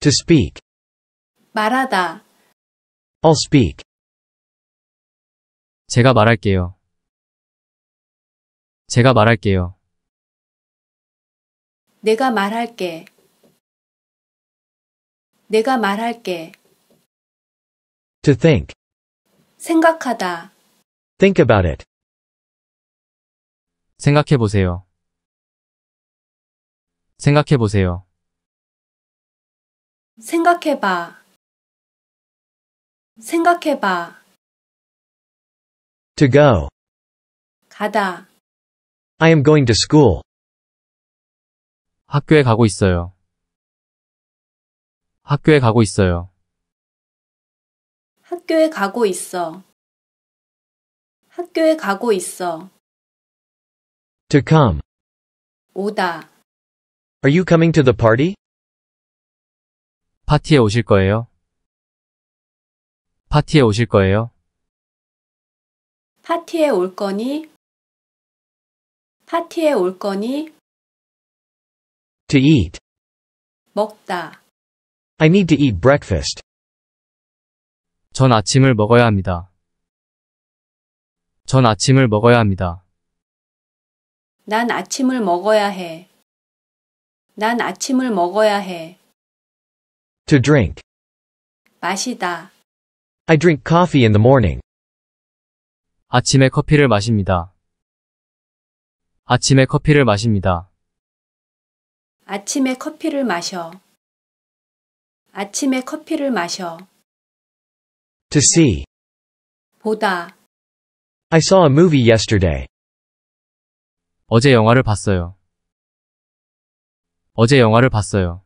To speak. 말하다, I'll speak. 제가 말할게요. 제가 말할게요. 내가 말할게. 내가 말할게. To think. 생각하다, Think about it. 생각해 보세요. 생각해 보세요. 생각해봐. 생각해봐. To go. 가다, I am going to school. 학교에 가고 있어요. 학교에 가고 있어요. 학교에 가고 있어. 학교에 가고 있어. To come. 오다, Are you coming to the party? 파티에 오실 거예요? 파티에 오실 거예요? 파티에 올 거니? 파티에 올 거니? To eat. 먹다, I need to eat breakfast. 전 아침을 먹어야 합니다. 전 아침을 먹어야 합니다. 난 아침을 먹어야 해. 난 아침을 먹어야 해. To drink. 마시다, I drink coffee in the morning. 아침에 커피를 마십니다. 아침에 커피를 마십니다. 아침에 커피를 마셔. 아침에 커피를 마셔. To see. 보다, I saw a movie yesterday. 어제 영화를 봤어요. 어제 영화를 봤어요.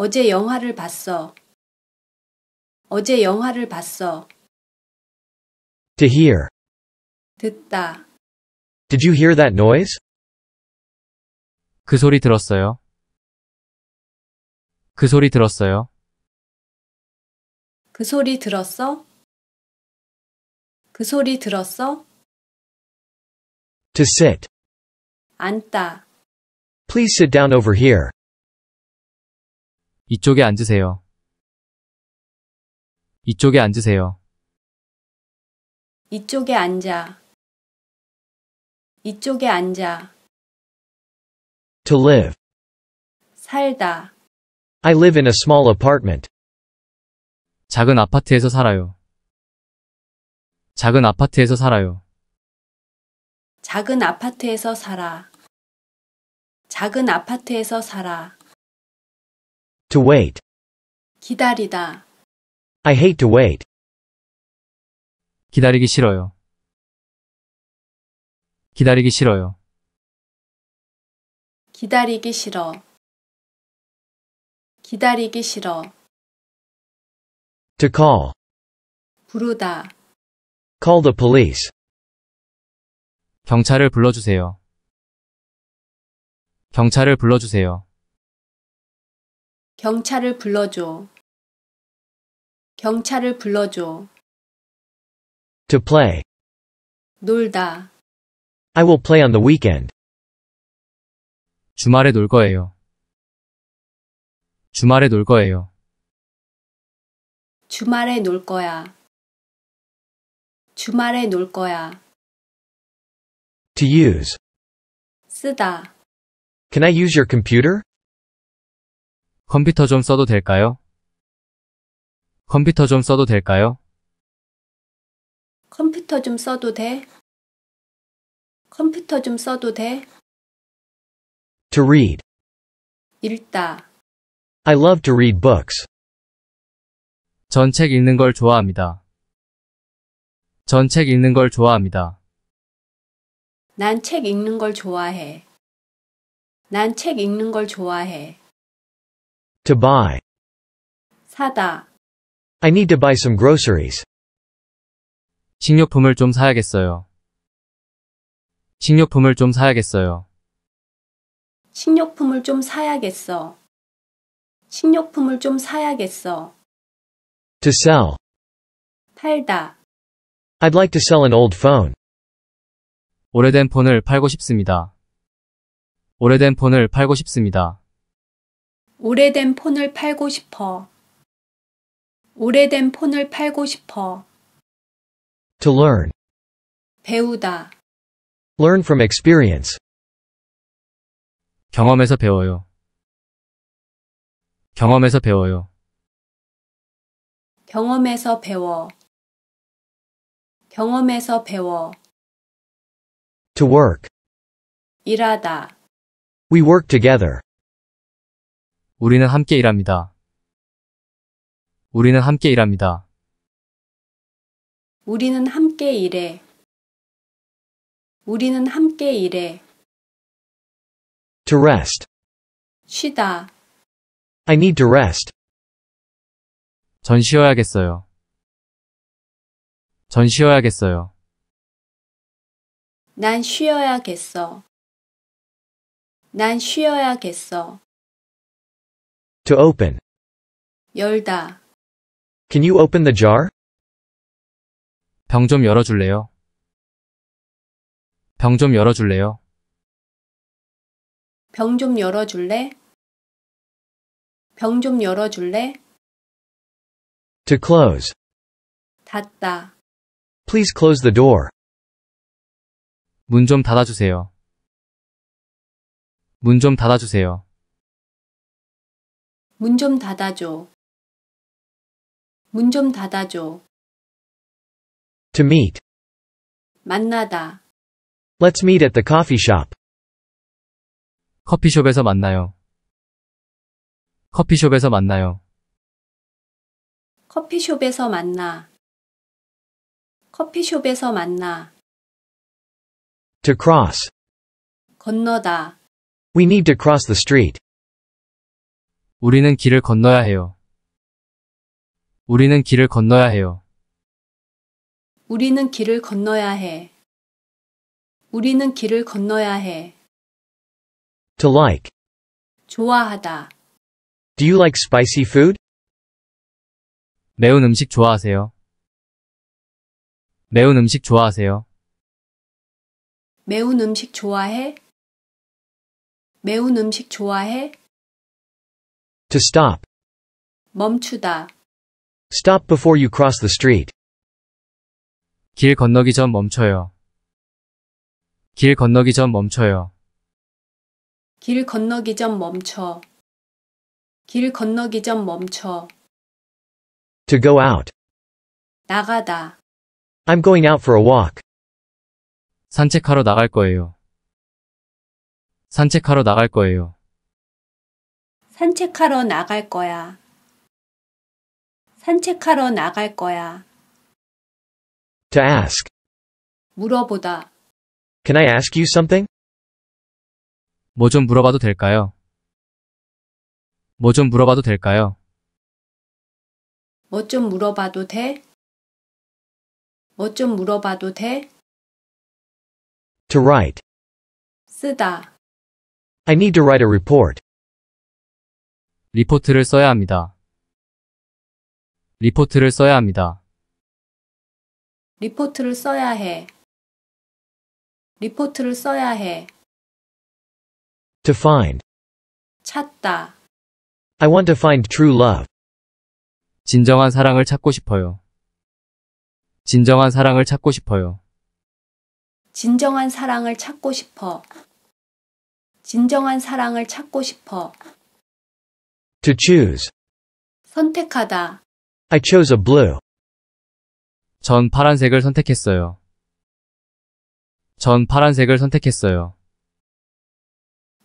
어제 영화를 봤어. 어제 영화를 봤어. To hear. 듣다, Did you hear that noise? 그 소리 들었어요? 그 소리 들었어요? 그 소리 들었어? 그 소리 들었어? To sit. 앉다, Please sit down over here. 이쪽에 앉으세요. 이쪽에 앉으세요. 이쪽에 앉아. 이쪽에 앉아. To live. 살다, I live in a small apartment. 작은 아파트에서 살아요. 작은 아파트에서 살아요. 작은 아파트에서 살아. 작은 아파트에서 살아. To wait. 기다리다, I hate to wait. 기다리기 싫어요. 기다리기 싫어요. 기다리기 싫어. 기다리기 싫어. To call. 부르다, Call the police. 경찰을 불러주세요. 경찰을 불러주세요. 경찰을 불러줘. 경찰을 불러줘. To play. 놀다, I will play on the weekend. 주말에 놀 거예요. 주말에 놀 거예요. 주말에 놀 거야. 주말에 놀 거야. To use. 쓰다, Can I use your computer? 컴퓨터 좀 써도 될까요? 컴퓨터 좀 써도 될까요? 컴퓨터 좀 써도 돼? 컴퓨터 좀 써도 돼? To read. 읽다, I love to read books. 전 책 읽는 걸 좋아합니다. 전 책 읽는 걸 좋아합니다. 난 책 읽는 걸 좋아해. 난 책 읽는 걸 좋아해. To buy. 사다, I need to buy some groceries. 식료품을 좀 사야겠어요. 식료품을 좀 사야겠어요. 식료품을 좀 사야겠어. 식료품을 좀 사야겠어. To sell. 팔다, I'd like to sell an old phone. 오래된 폰을 팔고 싶습니다. 오래된 폰을 팔고 싶습니다. 오래된 폰을 팔고 싶어. 오래된 폰을 팔고 싶어. To learn. 배우다. Learn from experience. 경험에서 배워요. 경험에서 배워요. 경험에서 배워. 경험에서 배워. To work. 일하다. We work together. 우리는 함께 일합니다. 우리는 함께 일합니다. 우리는 함께 일해. 우리는 함께 일해. To rest. 쉬다. I need to rest. 전 쉬어야겠어요. 전 쉬어야겠어요. 난 쉬어야겠어. 난 쉬어야겠어. To open. 열다. Can you open the jar? 병 좀 열어줄래요? 병 좀 열어줄래요? 병 좀 열어줄래? 병 좀 열어줄래? To close. 닫다. Please close the door. 문 좀 닫아주세요. 문 좀 닫아주세요. 문 좀 닫아줘. 문 좀 닫아줘. To meet. 만나다. Let's meet at the coffee shop. 커피숍에서 만나요. 커피숍에서 만나요. 커피숍에서 만나. 커피숍에서 만나. To cross. 건너다. We need to cross the street. 우리는 길을 건너야 해요. 우리는 길을 건너야 해요. 우리는 길을 건너야 해. 우리는 길을 건너야 해. To like. 좋아하다. Do you like spicy food? 매운 음식 좋아하세요? 매운 음식 좋아하세요? 매운 음식 좋아해? 매운 음식 좋아해? To stop. 멈추다. Stop before you cross the street. 길 건너기 전 멈춰요. 길 건너기 전 멈춰요. 길 건너기 전 멈춰. 길 건너기 전 멈춰. To go out. 나가다. I'm going out for a walk. 산책하러 나갈 거예요. 산책하러 나갈 거예요. 산책하러 나갈 거야. 산책하러 나갈 거야. To ask. 물어보다. Can I ask you something? 뭐 좀 물어봐도 될까요? 뭐 좀 물어봐도 될까요? 뭐 좀 물어봐도 돼? 뭐 좀 물어봐도 돼? To write. 쓰다. I need to write a report. 리포트를 써야 합니다. 리포트를 써야 합니다. 리포트를 써야 해. 리포트를 써야 해. To find. 찾다. I want to find true love. 진정한 사랑을 찾고 싶어요. 진정한 사랑을 찾고 싶어요. 진정한 사랑을 찾고 싶어. 진정한 사랑을 찾고 싶어. To choose. 선택하다. I chose a blue. 전 파란색을 선택했어요. 전 파란색을 선택했어요.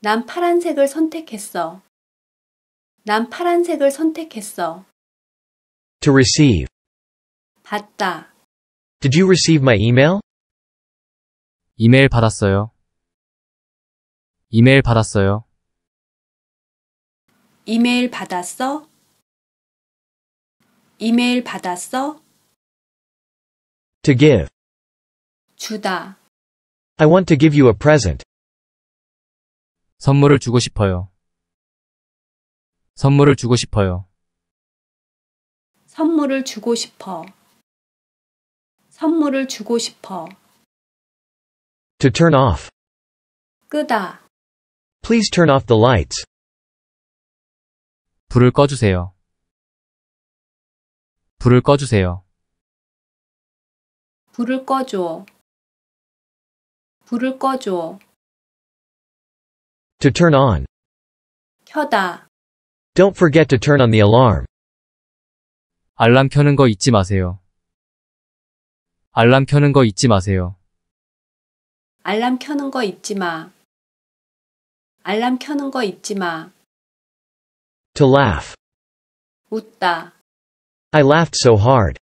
난 파란색을 선택했어. 난 파란색을 선택했어. To receive. 받다. Did you receive my email? 이메일 받았어요. 이메일 받았어요. 이메일 받았어? 이메일 받았어? To give. 주다. I want to give you a present. 선물을 주고 싶어요. 선물을 주고 싶어요. 선물을 주고 싶어. 선물을 주고 싶어. To turn off. 끄다. Please turn off the lights. 불을 꺼주세요. 불을 꺼주세요. 불을 꺼줘. 불을 꺼줘. To turn on. 켜다. Don't forget to turn on the alarm. 알람 켜는 거 잊지 마세요. 알람 켜는 거 잊지 마세요. 알람 켜는 거 잊지 마. 알람 켜는 거 잊지 마. To laugh. 웃다. I laughed so hard.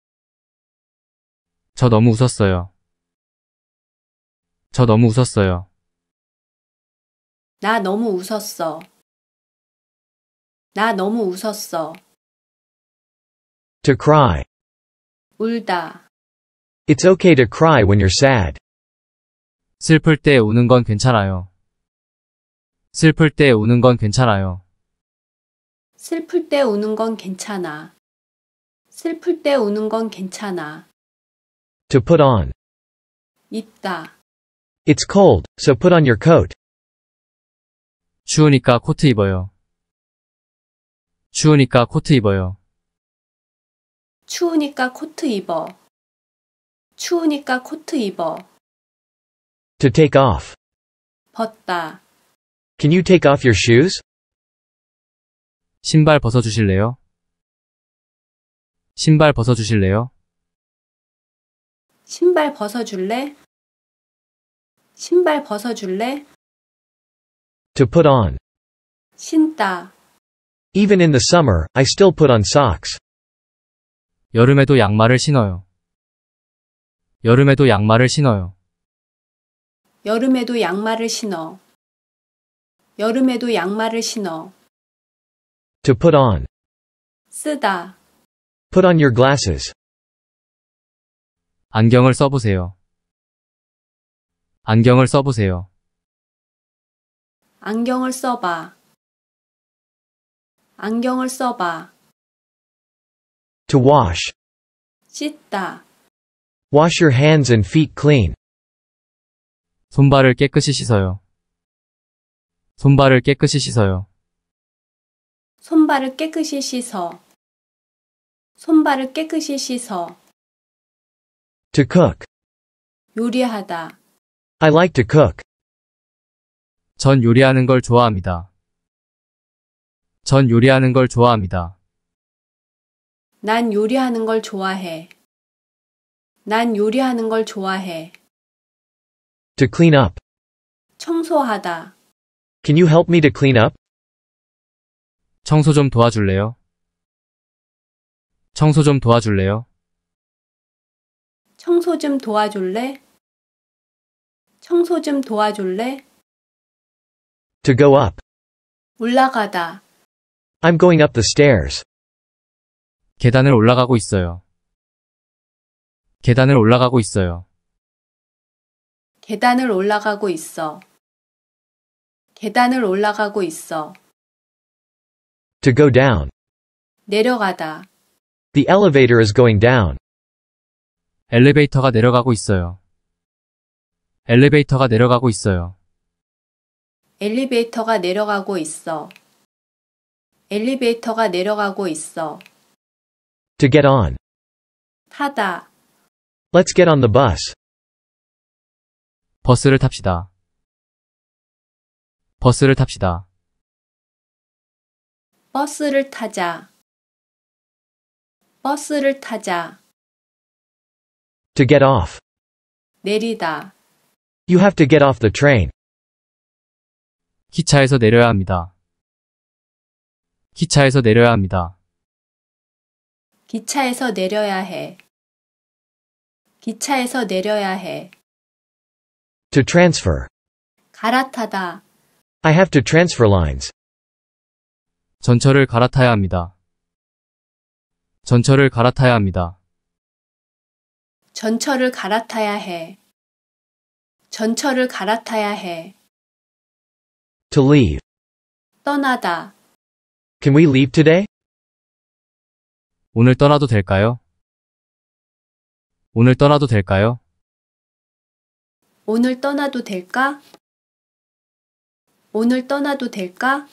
저 너무 웃었어요. 저 너무 웃었어요. 나 너무 웃었어. 나 너무 웃었어. To cry. 울다. It's okay to cry when you're sad. 슬플 때 우는 건 괜찮아요. 슬플 때 우는 건 괜찮아요. 슬플 때 우는 건 괜찮아. 슬플 때 우는 건 괜찮아. To put on. 입다. It's cold, so put on your coat. 추우니까 코트 입어요. 추우니까 코트 입어요. 추우니까 코트 입어. 추우니까 코트 입어. To take off. 벗다. Can you take off your shoes? 신발 벗어주실래요? 신발 벗어주실래요? 신발 벗어줄래? 신발 벗어줄래? To put on. 신다. Even in the summer, I still put on socks. 여름에도 양말을 신어요. 여름에도 양말을 신어요. 여름에도 양말을 신어. 여름에도 양말을 신어. To put on. 쓰다. Put on your glasses. 안경을 써보세요. 안경을 써보세요. 안경을 써봐. 안경을 써봐. To wash. 씻다. Wash your hands and feet clean. 손발을 깨끗이 씻어요. 손발을 깨끗이 씻어요. 손발을 깨끗이 씻어. 손발을 깨끗이 씻어. To cook. 요리하다. I like to cook. 전 요리하는 걸 좋아합니다. 전 요리하는 걸 좋아합니다. 난 요리하는 걸 좋아해. 난 요리하는 걸 좋아해. To clean up. 청소하다. Can you help me to clean up? 청소 좀 도와줄래요? 청소 좀 도와줄래요? 청소 좀 도와줄래? 청소 좀 도와줄래? To go up. 올라가다. I'm going up the stairs. 계단을 올라가고 있어요. 계단을 올라가고 있어요. 계단을 올라가고 있어. 계단을 올라가고 있어. To go down. 내려가다. The elevator is going down. 엘리베이터가 내려가고 있어요. 엘리베이터가 내려가고 있어요. 엘리베이터가 내려가고 있어. 엘리베이터가 내려가고 있어. To get on. 타다. Let's get on the bus. 버스를 탑시다. 버스를 탑시다. 버스를 타자. 버스를 타자. To get off. 내리다. You have to get off the train. 기차에서 내려야 합니다. 기차에서 내려야 합니다. 기차에서 내려야 해. 기차에서 내려야 해. To transfer. 갈아타다. I have to transfer lines. 전철을 갈아타야 합니다. 전철을 갈아타야 합니다. 전철을 갈아타야 해. 전철을 갈아타야 해. To leave. 떠나다. Can we leave today? 오늘 떠나도 될까요? 오늘 떠나도 될까요? 오늘 떠나도 될까? 오늘 떠나도 될까?